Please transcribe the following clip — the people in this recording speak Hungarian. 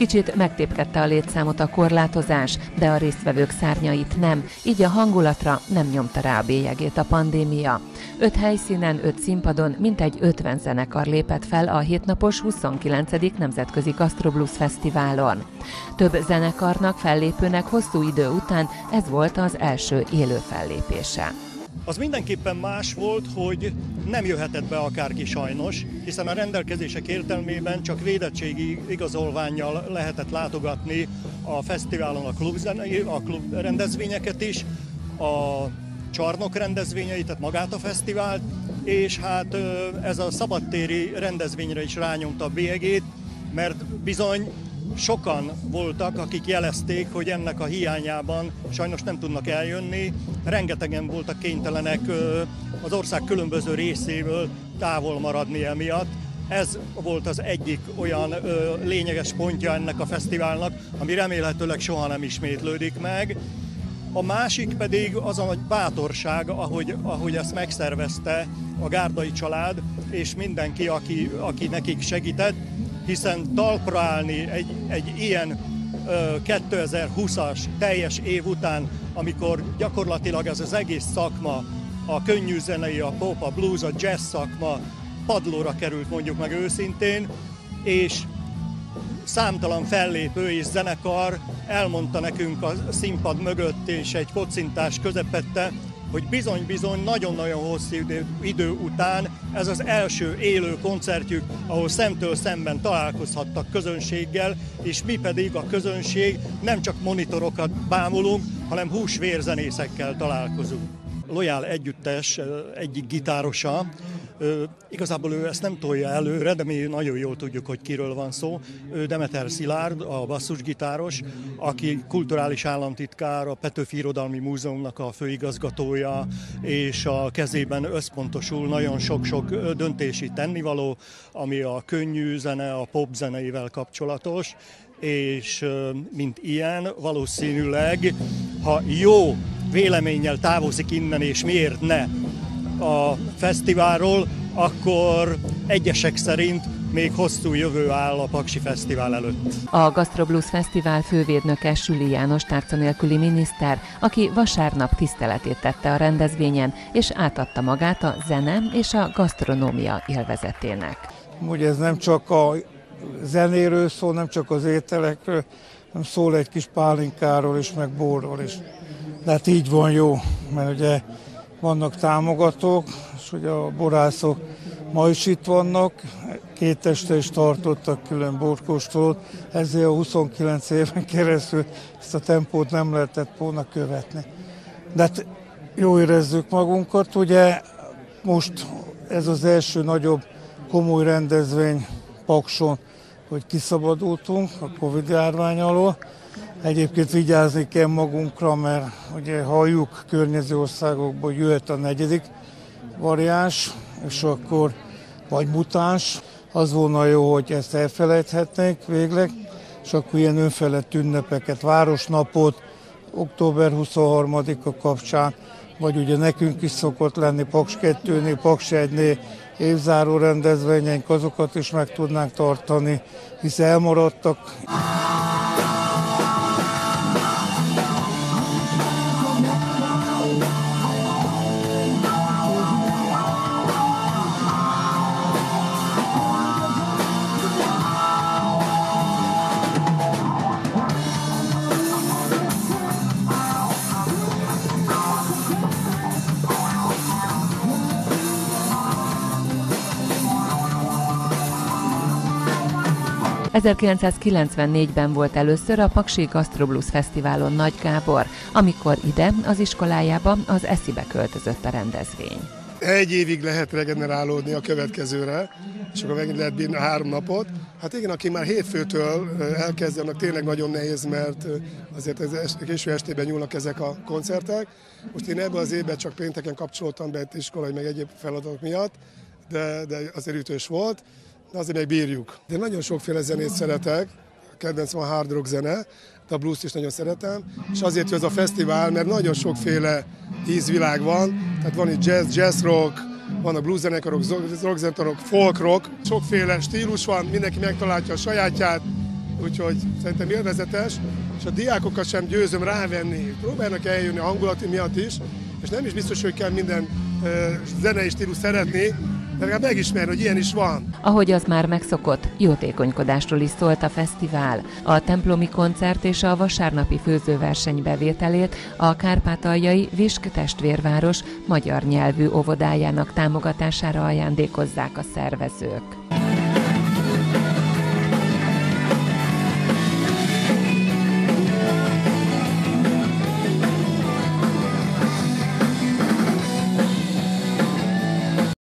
Kicsit megtépkedte a létszámot a korlátozás, de a résztvevők szárnyait nem, így a hangulatra nem nyomta rá a bélyegét a pandémia. Öt helyszínen, öt színpadon mintegy 50 zenekar lépett fel a hétnapos 29. Nemzetközi Gastroblues Fesztiválon. Több zenekarnak, fellépőnek hosszú idő után ez volt az első élő fellépése. Az mindenképpen más volt, hogy nem jöhetett be akárki sajnos, hiszen a rendelkezések értelmében csak védettségi igazolványjal lehetett látogatni a fesztiválon a, klub, a klub rendezvényeket is, a csarnok rendezvényeit, tehát magát a fesztivált, és hát ez a szabadtéri rendezvényre is rányomta a bélyegét, mert bizony sokan voltak, akik jelezték, hogy ennek a hiányában sajnos nem tudnak eljönni. Rengetegen voltak kénytelenek az ország különböző részéből távol maradni emiatt. Ez volt az egyik olyan ö, lényeges pontja ennek a fesztiválnak, ami remélhetőleg soha nem ismétlődik meg. A másik pedig az a nagy bátorság, ahogy, ahogy ezt megszervezte a Gárdai család, és mindenki, aki, aki nekik segített, hiszen talpra állni egy, egy ilyen 2020-as teljes év után, amikor gyakorlatilag ez az egész szakma, a könnyű zenei, a pop, a blues, a jazz szakma padlóra került mondjuk meg őszintén, és számtalan fellépő és zenekar elmondta nekünk a színpad mögött és egy kocintás közepette, hogy bizony-bizony nagyon-nagyon hosszú idő, idő után ez az első élő koncertjük, ahol szemtől szemben találkozhattak közönséggel, és mi pedig a közönség nem csak monitorokat bámulunk, hanem húsvérzenészekkel találkozunk. Lojál együttes egyik gitárosa Igazából ő ezt nem tolja előre, de mi nagyon jól tudjuk, hogy kiről van szó. Ő Demeter Szilárd, a basszusgitáros, aki kulturális államtitkár, a Petőfi Irodalmi Múzeumnak a főigazgatója, és a kezében összpontosul nagyon sok-sok döntési tennivaló, ami a könnyű zene, a pop zeneivel kapcsolatos, és mint ilyen valószínűleg, ha jó véleménnyel távozik innen, és miért ne a fesztiválról, akkor egyesek szerint még hosszú jövő áll a Paksi Fesztivál előtt. A Gastroblues Fesztivál fővédnöke Süli János tárca nélküli miniszter, aki vasárnap tiszteletét tette a rendezvényen, és átadta magát a zene és a gasztronómia élvezetének. Ugye ez nem csak a zenéről szól, nem csak az ételekről, hanem szól egy kis pálinkáról is, meg borról is. De hát így van jó, mert ugye vannak támogatók, és hogy a borászok ma is itt vannak, két este is tartottak külön borkóstolót, ezért a 29 éven keresztül ezt a tempót nem lehetett volna követni. De hát jó érezzük magunkat, ugye most ez az első nagyobb komoly rendezvény Pakson, hogy kiszabadultunk a Covid járvány alól, Egyébként vigyázni kell magunkra, mert ugye halljuk környező országokból jöhet a negyedik variáns, és akkor vagy mutáns. Az volna jó, hogy ezt elfelejthetnénk végleg, és akkor ilyen önfelett ünnepeket, városnapot, október 23-a kapcsán, vagy ugye nekünk is szokott lenni Paks 2-nél, Paks 1-nél évzáró rendezvényeink, azokat is meg tudnánk tartani, hisz elmaradtak. 1994-ben volt először a Paksi Gastroblues Fesztiválon Nagy Gábor, amikor ide az iskolájába az Eszibe költözött a rendezvény. Egy évig lehet regenerálódni a következőre, és akkor megint lehet bírni a három napot. Hát igen, aki már hétfőtől elkezdi, annak tényleg nagyon nehéz, mert azért ez késő estében nyúlnak ezek a koncertek. Most én ebben az évben csak pénteken kapcsoltam be iskolai meg egyéb feladatok miatt, de, de azért ütős volt de azért még bírjuk. De nagyon sokféle zenét szeretek, kedvencem a hard rock zene, de a blues is nagyon szeretem, és azért hogy ez a fesztivál, mert nagyon sokféle ízvilág van, tehát van itt jazz, jazz rock, vannak blues zenekarok, rock zenekarok, folk rock, sokféle stílus van, mindenki megtalálja a sajátját, úgyhogy szerintem élvezetes, és a diákokat sem győzöm rávenni. Próbálnak eljönni a hangulati miatt is, és nem is biztos, hogy kell minden zenei stílus szeretni, de legalább megismerni, hogy ilyen is van. Ahogy az már megszokott, jótékonykodásról is szólt a fesztivál. A templomi koncert és a vasárnapi főzőverseny bevételét a kárpátaljai Visk testvérváros magyar nyelvű óvodájának támogatására ajándékozzák a szervezők.